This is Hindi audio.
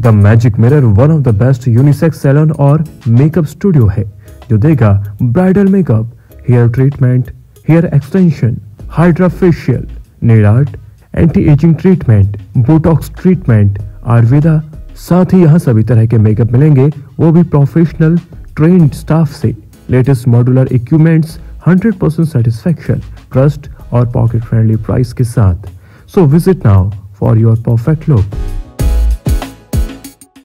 The magic mirror one of the best unisex salon और मेकअप स्टूडियो है, जो देगा bridal makeup hair treatment hair extension hydra facial nail art anti ageing treatment botox treatment Ayurveda साथ ही यहाँ सभी तरह के मेकअप मिलेंगे, वो भी प्रोफेशनल ट्रेन स्टाफ से। Latest modular equipments 100% satisfaction trust और पॉकेट फ्रेंडली प्राइस के साथ। So visit now for your perfect look